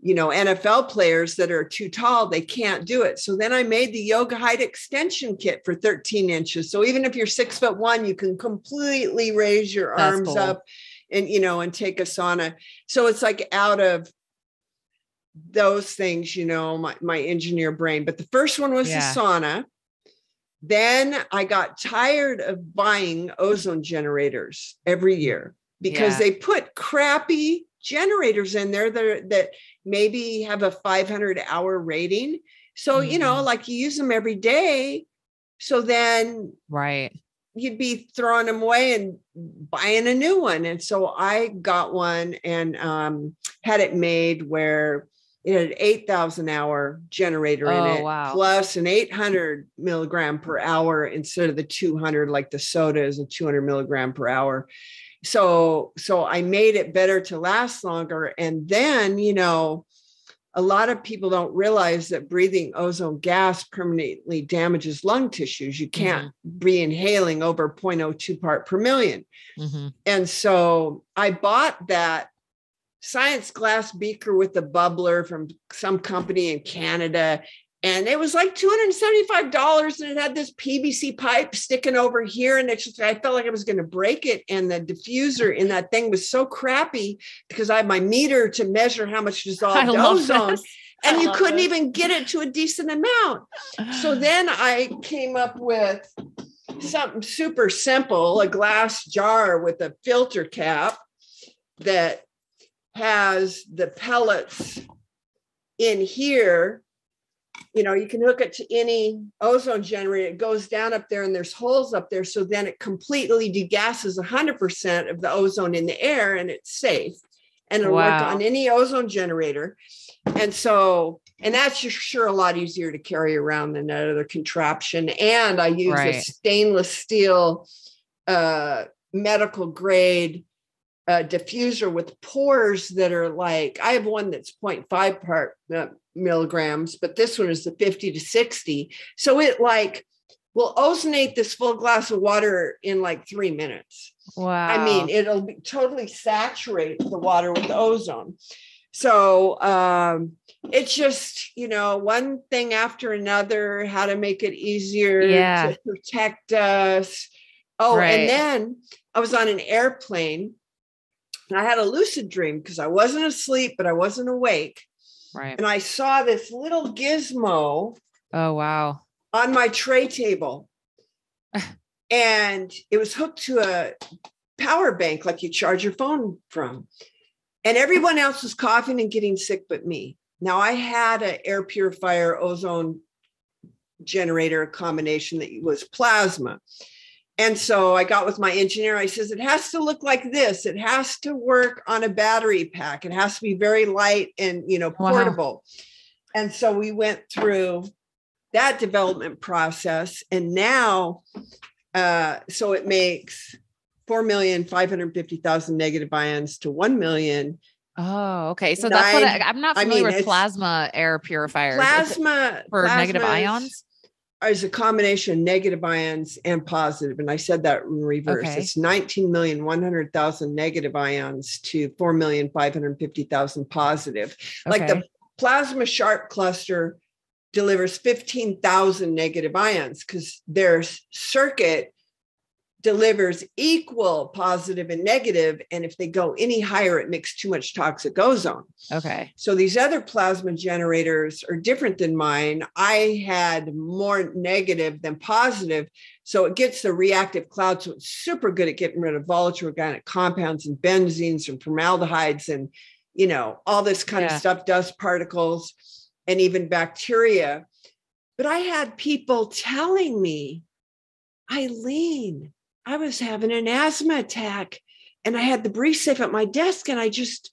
you know NFL players that are too tall, they can't do it. So then I made the yoga height extension kit for 13 inches. So even if you're six foot one, you can completely raise your That's arms cool. up and you know and take a sauna. So it's like out of those things, you know, my, my engineer brain. But the first one was yeah. the sauna. Then I got tired of buying ozone generators every year because yeah. they put crappy generators in there that, are, that maybe have a 500 hour rating. So, mm-hmm. you know, mm-hmm. like you use them every day. So then, right, you'd be throwing them away and buying a new one. And so I got one and um, had it made where it had an 8,000 hour generator oh, in it, wow. plus an 800 milligram per hour instead of the 200, like the SOTA is a 200 milligram per hour so so i made it better to last longer and then you know a lot of people don't realize that breathing ozone gas permanently damages lung tissues you can't mm-hmm. be inhaling over 0.02 part per 1000000 mm-hmm. and so i bought that science glass beaker with the bubbler from some company in canada and it was like $275 and it had this pvc pipe sticking over here and it just i felt like i was going to break it and the diffuser in that thing was so crappy because i have my meter to measure how much dissolved ozone and you couldn't even get it to a decent amount. So then i came up with something super simple a glass jar with a filter cap that has the pellets in here you know, you can hook it to any ozone generator. It goes down up there and there's holes up there. So then it completely degasses 100% of the ozone in the air and it's safe. And it'll wow. work on any ozone generator. And so, and that's just sure a lot easier to carry around than that other contraption. And I use right. a stainless steel uh, medical grade uh, diffuser with pores that are like I have one that's 0.5 part uh, milligrams, but this one is the 50 to 60. So it like will ozonate this full glass of water in like three minutes. Wow. I mean, it'll be, totally saturate the water with ozone. So um, it's just, you know, one thing after another, how to make it easier yeah. to protect us. Oh, right. and then I was on an airplane and I had a lucid dream because I wasn't asleep, but I wasn't awake. Right. And I saw this little gizmo. Oh, wow. On my tray table. and it was hooked to a power bank like you charge your phone from. And everyone else was coughing and getting sick but me. Now I had an air purifier ozone generator combination that was plasma. And so I got with my engineer. I says, it has to look like this. It has to work on a battery pack. It has to be very light and, you know, portable. Wow. And so we went through that development process. And now, uh, so it makes 4,550,000 negative ions to 1 million. Oh, okay. So Nine, that's what I, am not familiar I mean, with plasma air purifiers. Plasma for plasma negative ions is a combination of negative ions and positive, and I said that in reverse. Okay. It's 19 million 100,000 negative ions to 4 million 550,000 positive. Okay. Like the plasma sharp cluster delivers 15,000 negative ions because their circuit delivers equal positive and negative, and if they go any higher, it makes too much toxic ozone. Okay. So these other plasma generators are different than mine. I had more negative than positive. So it gets the reactive cloud. So it's super good at getting rid of volatile organic compounds and benzenes and formaldehydes and, you know, all this kind Yeah. of stuff, dust particles, and even bacteria. But I had people telling me, Eileen, I was having an asthma attack and I had the breathe safe at my desk and I just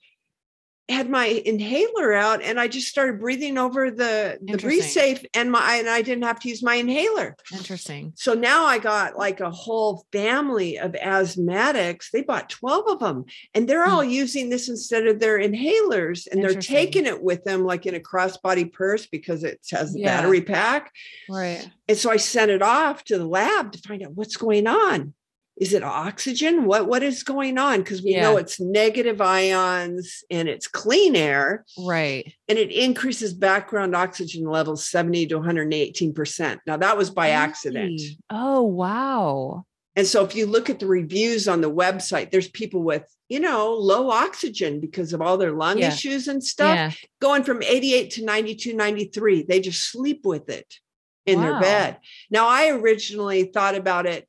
had my inhaler out and I just started breathing over the the breathe safe and my and I didn't have to use my inhaler. Interesting. So now I got like a whole family of asthmatics. They bought 12 of them and they're all using this instead of their inhalers and they're Hmm. Taking it with them like in a crossbody purse because it has a Yeah. battery pack. Right. And so I sent it off to the lab to find out what's going on. Is it oxygen? What what is going on? Because we know it's negative ions and it's clean air Right. and it increases background oxygen levels 70 to 118%. Now that was by accident. Oh, wow. And so if you look at the reviews on the website, there's people with, you know, low oxygen because of all their lung Yeah. issues and stuff Yeah. going from 88 to 92, 93. They just sleep with it in their bed. Now, I originally thought about it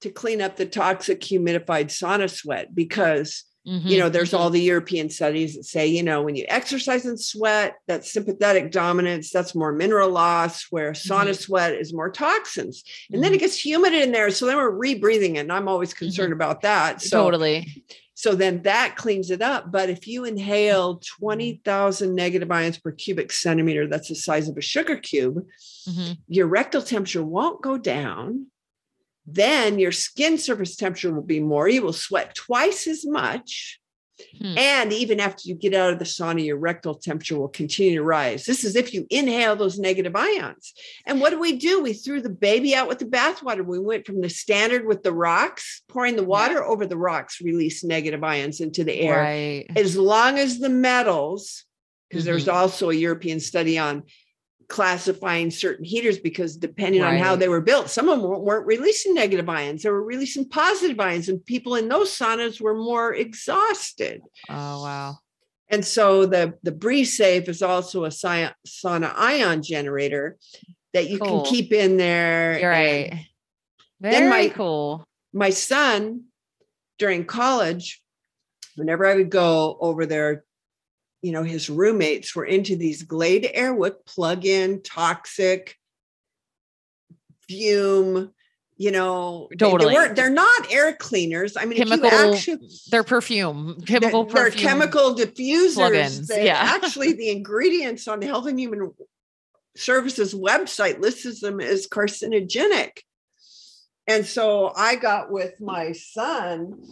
to clean up the toxic humidified sauna sweat because, you know, there's mhm. all the European studies that say, you know, when you exercise and sweat, that's sympathetic dominance, that's more mineral loss, where sauna sweat is more toxins. And then Mhm. it gets humid in there. So then we're rebreathing it. And I'm always concerned about that. So totally. so then that cleans it up. But if you inhale 20,000 negative ions per cubic centimeter, that's the size of a sugar cube, Mhm. your rectal temperature won't go down. Then your skin surface temperature will be more. You will sweat twice as much. Hmm. And even after you get out of the sauna, your rectal temperature will continue to rise. This is if you inhale those negative ions. And what do we do? We threw the baby out with the bathwater. We went from the standard with the rocks, pouring the water over the rocks, release negative ions into the air. Right. As long as the metals, because there's Mhm. also a European study on classifying certain heaters because depending on how they were built, some of them weren't- releasing negative ions, they were releasing positive ions, and people in those saunas were more exhausted. Oh, wow. And so the the Breeze Safe is also a sauna ion generator that you Cool. can keep in there. You're right. then Very my- cool. My son during college, whenever I would go over there, you know, his roommates were into these Glade Airwick plug-in toxic fume. You know, they- Totally. they, weren't. They're not air cleaners. I mean, Chemical if you actually Their perfume, chemical they're perfume. chemical diffusers. that yeah. actually, the ingredients on the Health and Human Services website lists them as carcinogenic. And so I got with my son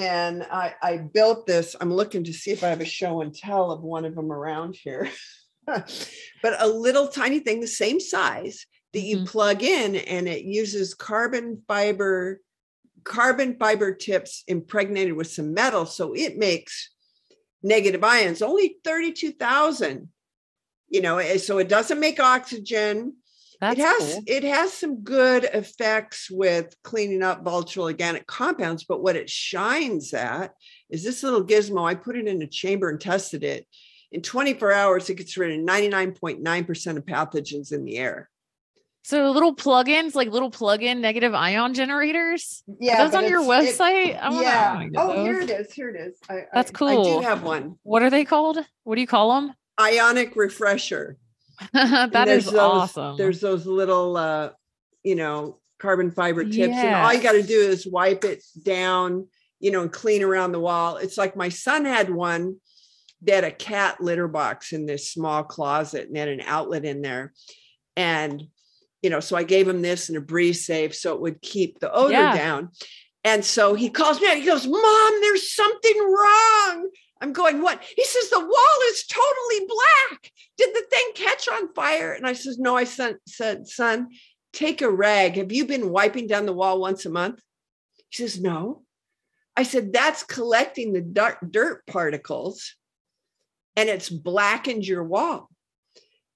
and I, I built this. I'm looking to see if I have a show and tell of one of them around here. but a little tiny thing, the same size that you Mhm. plug in, and it uses carbon fiber carbon fiber tips impregnated with some metal. So it makes negative ions, only 32,000. You know, eh, so it doesn't make oxygen. That's it has cool. it has some good effects with cleaning up volatile organic compounds, but what it shines at is this little gizmo. I put it in a chamber and tested it. In 24 hours, it gets rid of 99.9% of pathogens in the air. So little plugins, like little plug-in negative ion generators. Yeah, Are those on your website? I wanna- I yeah. wanna get Oh, here it is. Here it is. I, That's I- I cool. do have one. What are they called? What do you call them? Ionic refresher. That is there's those- awesome. There's those little, uh, you know, carbon fiber tips, and all you got to do is wipe it down, you know, and clean around the wall. It's like my son had one. They had a cat litter box in this small closet, and they had an outlet in there, and you know, so I gave him this and a breeze safe so it would keep the odor Yeah. down. And so he calls me out. He goes, "Mom, there's something wrong." I'm going, "What?" He says, "The wall is totally black." did the thing catch on fire? And I says, no, I sent, said, son, take a rag. Have you been wiping down the wall once a month? He says, no. I said, that's collecting the dirt, dirt particles and it's blackened your wall.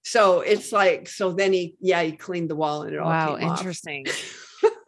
So it's like, so then he, yeah, he cleaned the wall and it all wow, interesting.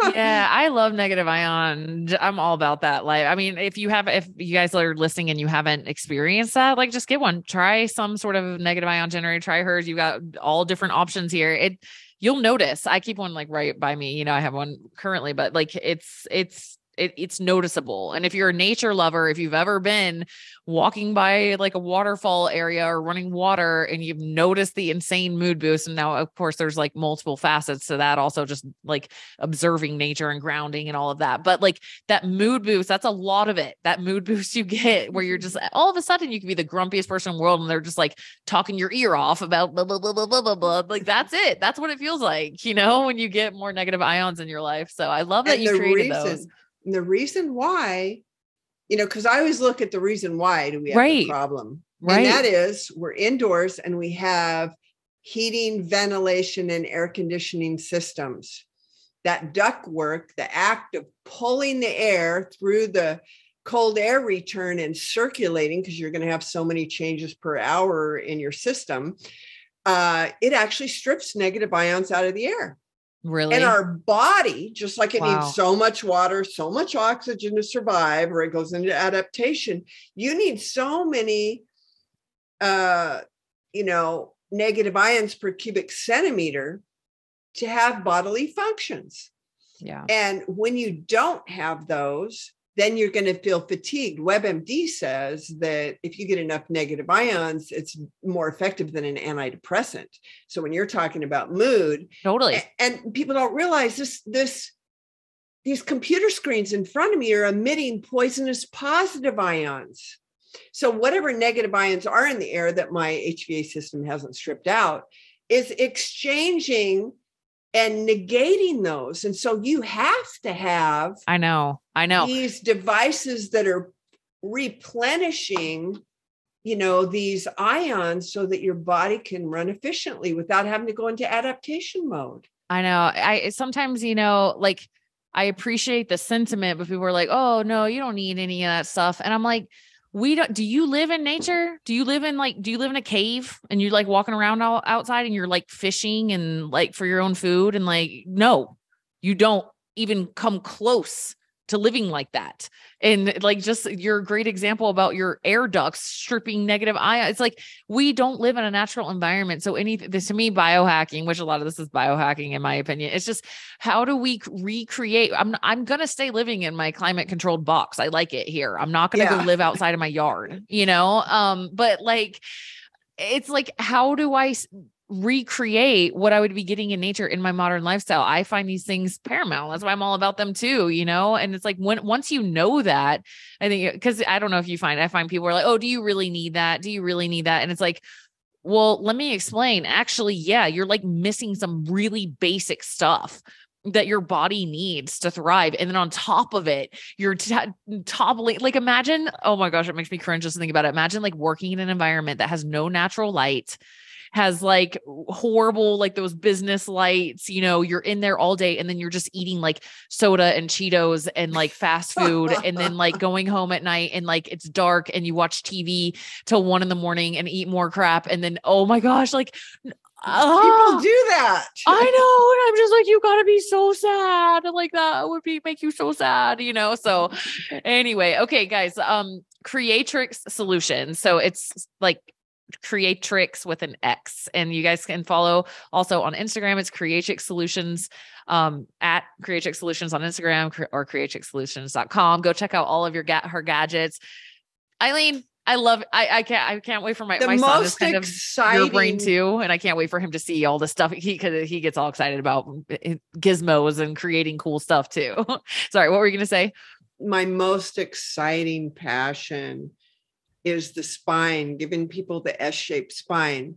yeah. I love negative ion. I'm all about that. Like, I mean, if you have, if you guys are listening and you haven't experienced that, like, just get one. Try some sort of negative ion generator. Try hers. You got all different options here. It, you'll notice. I keep one like right by me. You know, I have one currently, but like, it's it's it, it's noticeable. And if you're a nature lover, if you've ever been walking by like a waterfall area or running water and you've noticed the insane mood boost, and now, of course, there's like multiple facets to that, also just like observing nature and grounding and all of that. But like that mood boost, that's a lot of it. That mood boost you get where you're just mm-hmm. all of a sudden you can be the grumpiest person in the world and they're just like talking your ear off about blah, blah, blah, blah, blah, blah, blah. Like that's it. That's what it feels like, you know, when you get more negative ions in your life. So I love that and you created reason- those and the reason why, you know, because I always look at the reason why do we have right. a problem. Right. And that is we're indoors and we have heating, ventilation, and air conditioning systems. That duct work, the act of pulling the air through the cold air return and circulating, because you're going to have so many changes per hour in your system, uh, it actually strips negative ions out of the air. Really? And our body, just like it wow. needs so much water, so much oxygen to survive, or it goes into adaptation, you need so many uh, you know, negative ions per cubic centimeter to have bodily functions. Yeah. And when you don't have those, then you're going to feel fatigued. WebMD says that if you get enough negative ions, it's more effective than an antidepressant. So when you're talking about mood, totally, and people don't realize this, this, these computer screens in front of me are emitting poisonous positive ions. So whatever negative ions are in the air that my HVA system hasn't stripped out is exchanging and negating those. And so you have to have I know. I know. These devices that are replenishing you know these ions so that your body can run efficiently without having to go into adaptation mode. I know. I sometimes, you know, like I appreciate the sentiment, but people are like, "Oh, no, you don't need any of that stuff." And I'm like, we don't do you live in nature? Do you live in like do you live in a cave and you're like walking around all outside and you're like fishing and like for your own food and like no you don't even come close to living like that. And like just your great example about your air ducts stripping negative ion. It's like we don't live in a natural environment. So any this to me, biohacking, which a lot of this is biohacking in my opinion, it's just how do we recreate? I'm I'm gonna stay living in my climate controlled box. I like it here. I'm not gonna yeah. go live outside of my yard, you know? Um, but like it's like how do I recreate what I would be getting in nature in my modern lifestyle. I find these things paramount. That's why I'm all about them too, you know? And it's like when once you know that, I think uh, because I don't know if you find I find people are like, oh, do you really need that? Do you really need that? And it's like, well, let me explain. Actually, yeah, you're like missing some really basic stuff that your body needs to thrive. And then on top of it, you're t- toppling. Like, imagine, oh my gosh, it makes me cringe just to think about it. Imagine like working in an environment that has no natural light, has like horrible like those business lights you know you're in there all day and then you're just eating like soda and cheetos and like fast food and then like going home at night and like it's dark and you watch tv till one in the morning and eat more crap and then oh my gosh like uh, people do that. I know. And I'm just like, you gotta be so sad. Like that would be make you so sad, you know. So anyway, okay, guys. Um, Creatrix Solutions. So it's like creatrix with an x and you guys can follow also on instagram it's creatrix solutions um at creatrix solutions on instagram or creatrixsolutions.com go check out all of your ga- her gadgets eileen I love I I can't I can't wait for my the my son is kind exciting... of your brain too and I can't wait for him to see all the stuff he cuz he gets all excited about gizmos and creating cool stuff too. Sorry, what were you going to say? My most exciting passion is the spine, giving people the S shaped spine.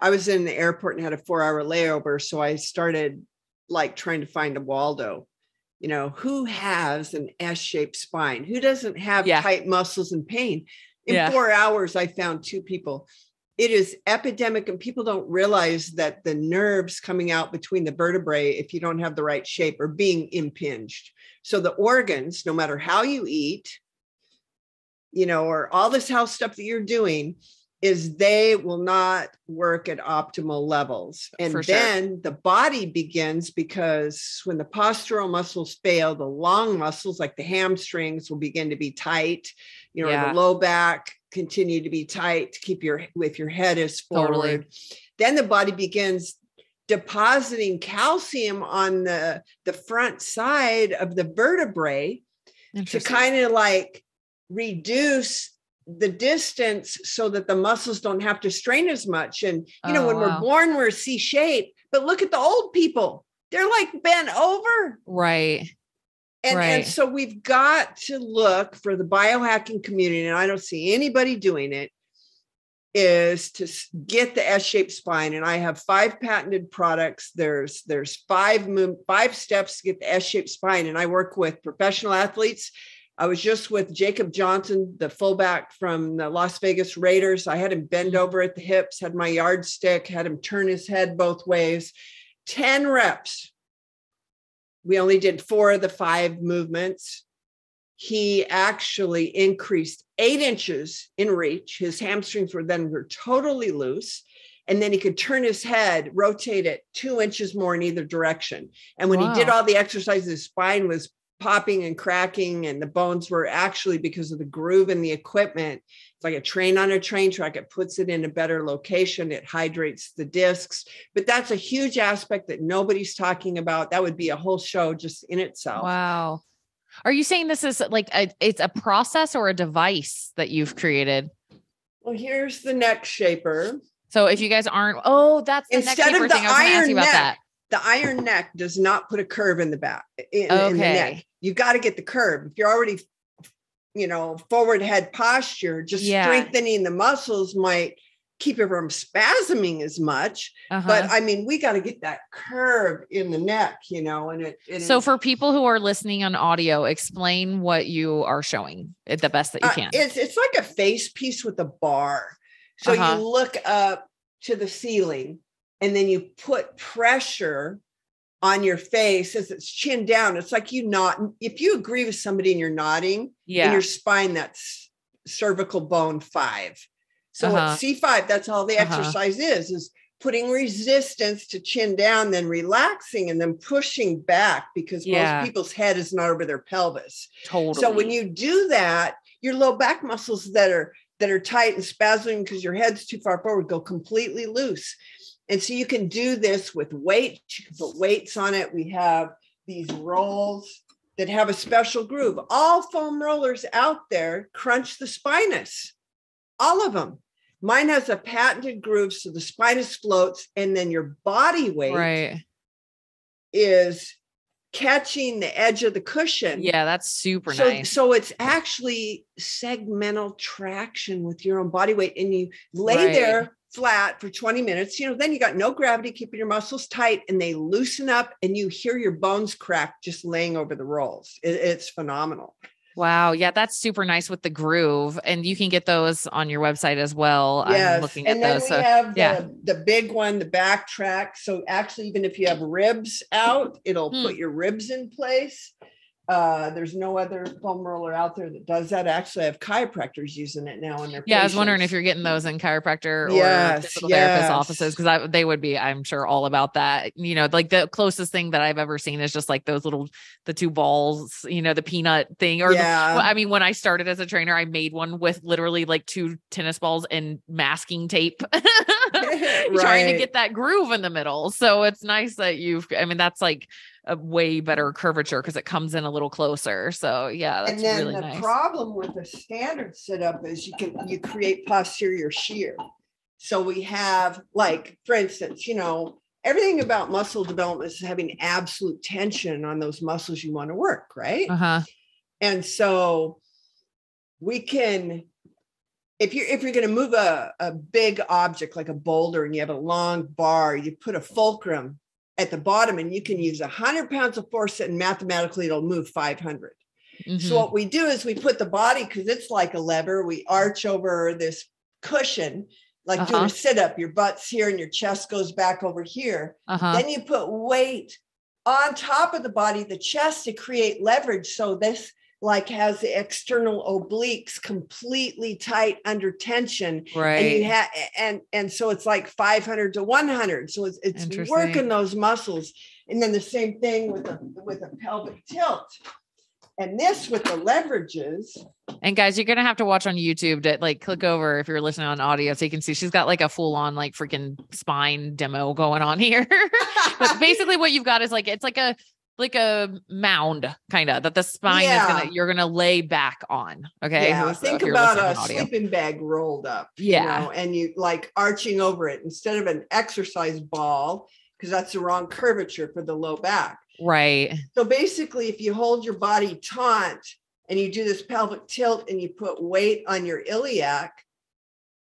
I was in the airport and had a four hour layover. So I started like trying to find a Waldo. You know, who has an S shaped spine? Who doesn't have yeah. tight muscles and pain? In yeah. four hours, I found two people. It is epidemic, and people don't realize that the nerves coming out between the vertebrae, if you don't have the right shape, are being impinged. So the organs, no matter how you eat, you know, or all this house stuff that you're doing, is they will not work at optimal levels. And sure. then the body begins because when the postural muscles fail, the long muscles like the hamstrings will begin to be tight, you know, Yeah. the low back continue to be tight to keep your if your head is forward. Totally. Then the body begins depositing calcium on the the front side of the vertebrae to kind of like reduce the distance so that the muscles don't have to strain as much. And you know, Oh, when wow. we're born, we're C shape, but look at the old people. They're like bent over. right. And, and so we've got to look for the biohacking community, and I don't see anybody doing it, is to get the S-shaped spine. And I have five patented products. There's there's five move, five steps to get the S-shaped spine. And I work with professional athletes. I was just with Jakob Johnson, the fullback from the Las Vegas Raiders. I had him bend mm-hmm. over at the hips, had my yardstick, had him turn his head both ways. 10 reps. We only did four of the five movements. He actually increased eight inches in reach. His hamstrings were then were totally loose. And then he could turn his head, rotate it two inches more in either direction. And when he did all the exercises, his spine was popping and cracking, and the bones were actually because of the groove in the equipment. It's like a train on a train track. It puts it in a better location. It hydrates the discs. But that's a huge aspect that nobody's talking about. That would be a whole show just in itself. Wow. Are you saying this is like a, it's a process or a device that you've created? Well, here's the neck shaper. So if you guys aren't, oh, that's the Instead neck of the thing. I was going to ask iron you about neck, that. The iron neck does not put a curve in the back in, in the Okay. neck. You got to get the curve. If you're already, you know, forward head posture, just Yeah. strengthening the muscles might keep it from spasming as much. Uh-huh. But I mean, we got to get that curve in the neck, you know, and it. it so is- for people who are listening on audio, explain what you are showing the best that you Uh, can. it's it's like a face piece with a bar. So Uh-huh. you look up to the ceiling and then you put pressure on your face as it's chin down. It's like you not if you agree with somebody and you're nodding in yeah. your spine, that's cervical bone five. So Uh-huh. C5, that's all the Uh-huh. exercise is, is putting resistance to chin down, then relaxing and then pushing back because Yeah. most people's head is not over their pelvis. totally. So when you do that, your low back muscles that are that are tight and spasming because your head's too far forward go completely loose. And so you can do this with weights, You can put weights on it. We have these rolls that have a special groove. All foam rollers out there crunch the spinous, all of them. Mine has a patented groove so the spinous floats, and then your body weight right. is catching the edge of the cushion Yeah, that's super so, nice. so it's actually segmental traction with your own body weight, and you lay Right. there flat for 20 minutes. You know, then you got no gravity, keeping your muscles tight, and they loosen up, and you hear your bones crack just laying over the rolls. It- it's phenomenal. Wow. Yeah, that's super nice with the groove. And you can get those on your website as well. I'm Yes, looking at and then those. we So have the, yeah. the big one, the back track. So actually, even if you have ribs out, it'll Hmm. put your ribs in place. Uh, there's no other foam roller out there that does that. Actually, I have chiropractors using it now in their. yeah, I was wondering if you're getting those in chiropractor or Yes, physical therapist offices because they would be, I'm sure, all about that. You know, like the closest thing that I've ever seen is just like those little, the two balls, you know, the peanut thing. Or yeah. I mean, when I started as a trainer, I made one with literally like two tennis balls and masking tape, trying to get that groove in the middle. So it's nice that you've, I mean, that's like a way better curvature because it comes in a little closer. So yeah, that's and then really the nice. problem with the standard setup is you can you create posterior shear. So we have like, for instance, you know, everything about muscle development is having absolute tension on those muscles you want to work, right? uh huh. And so we can if you're if you're going to move a, a big object like a boulder and you have a long bar, you put a fulcrum at the bottom and you can use 100 pounds of force and mathematically it'll move 500. Mm-hmm. So what we do is we put the body because it's like a lever. We arch over this cushion, like doing Uh-huh. a sit up. Your butt's here and your chest goes back over here. uh huh. Then you put weight on top of the body, the chest to create leverage. So this like has the external obliques completely tight under tension Right. and you have and and so it's like 500 to 100 so it's it's working those muscles and then the same thing with a with a pelvic tilt and this with the leverages And guys, you're gonna have to watch on YouTube to like click over if you're listening on audio so you can see she's got like a full on like freaking spine demo going on here. but basically what you've got is like it's like a like a mound kind of that the spine is gonna you're gonna lay back on. Okay. yeah, So think about a sleeping bag rolled up Yeah. you know, and you like arching over it instead of an exercise ball because that's the wrong curvature for the low back Right. So basically, if you hold your body taut and you do this pelvic tilt and you put weight on your iliac,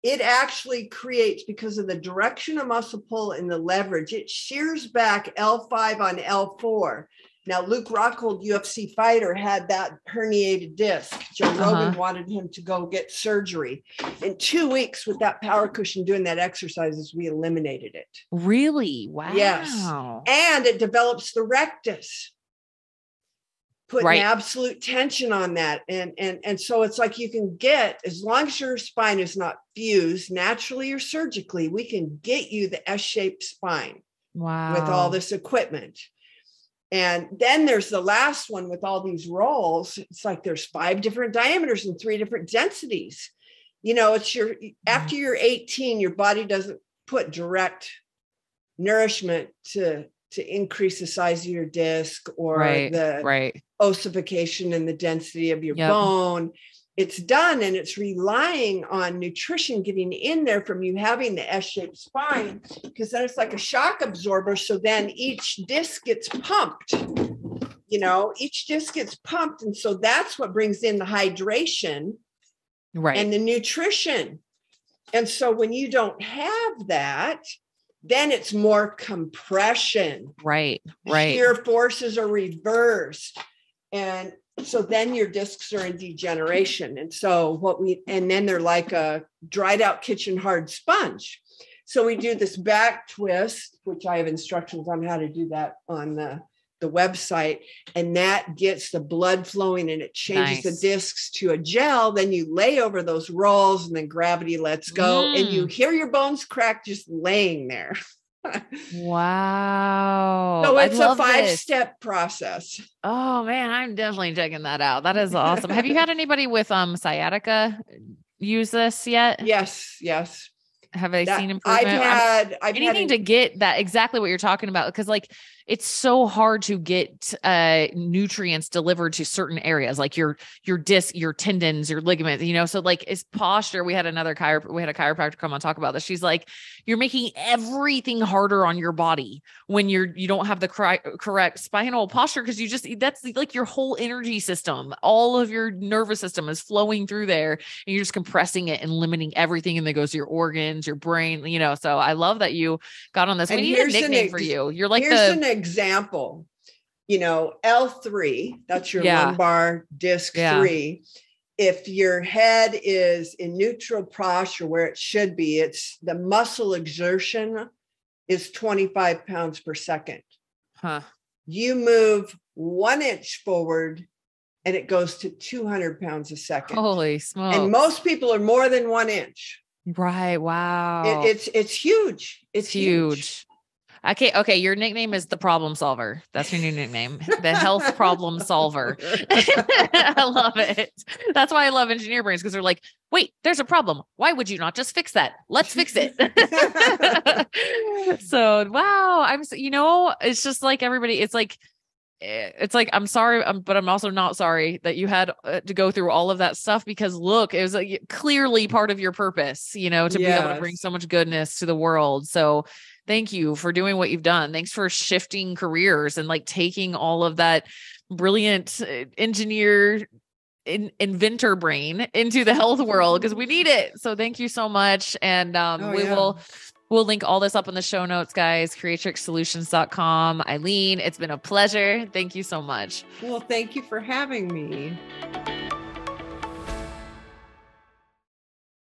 it actually creates, because of the direction of muscle pull and the leverage, it shears back L5 on L4. Now, Luke Rockhold, UFC fighter, had that herniated disc. Joe Uh-huh. Rogan wanted him to go get surgery. In two weeks, with that power cushion doing that exercises, we eliminated it. Really? Wow. Yes. and it develops the rectus putting Right. absolute tension on that and and and so it's like you can get as long as your spine is not fused naturally or surgically we can get you the s-shaped spine Wow. with all this equipment and then there's the last one with all these rolls it's like there's five different diameters and three different densities you know it's your after mm. you're 18 your body doesn't put direct nourishment to to increase the size of your disc or right. the right. ossification and the density of your Yep. bone it's done and it's relying on nutrition getting in there from you having the s-shaped spine because then it's like a shock absorber so then each disc gets pumped you know each disc gets pumped and so that's what brings in the hydration Right. and the nutrition. And so when you don't have that, then it's more compression. right. Right. Shear forces are reversed. And so then your discs are in degeneration. And so what we, and then they're like a dried out kitchen hard sponge. So we do this back twist, which I have instructions on how to do that on the, the website. And that gets the blood flowing and it changes Nice. the discs to a gel. Then you lay over those rolls and then gravity lets go. And you hear your bones crack just laying there. Wow. so it's a five this. step process. Oh man, I'm definitely checking that out. That is awesome. Have you had anybody with um sciatica use this yet? Yes, yes. Have I That- seen improvement? I've had I've anything had to get that exactly what you're talking about because like it's so hard to get uh nutrients delivered to certain areas like your your disc your tendons your ligaments you know? So like it's posture. We had another chiro we had a chiropractor come on talk about this. She's like you're making everything harder on your body when you're you don't have the cri- correct spinal posture because you just that's like your whole energy system. All of your nervous system is flowing through there and you're just compressing it and limiting everything and that goes to your organs your brain you know? So i love that you got on this. We And need a here's an nickname for you. You're like Here's the example. You know, L3, that's your Yeah. lumbar disc Yeah. three. If your head is in neutral posture where it should be, it's the muscle exertion is 25 pounds per second. huh You move one inch forward and it goes to 200 pounds a second. holy smokes and most people are more than one inch. right wow It, it's it's huge. It's, It's huge. Okay, okay. Your nickname is the problem solver. That's your new nickname, the health problem solver. I love it. That's why I love engineer brains because they're like, wait, there's a problem. Why would you not just fix that? Let's fix it. so, wow. I'm, you know, it's just like everybody, it's like, eh, it's like I'm sorry, um, but I'm also not sorry that you had uh, to go through all of that stuff because look, it was like, clearly part of your purpose, you know, to be able to bring so much goodness to the world. So, thank you for doing what you've done. Thanks for shifting careers and like taking all of that brilliant uh, engineer in, inventor brain into the health world because we need it. So thank you so much. And um, Oh, we yeah. will we'll link all this up in the show notes, guys. Creatrixsolutions.com. Eileen, it's been a pleasure. Thank you so much. Well, thank you for having me.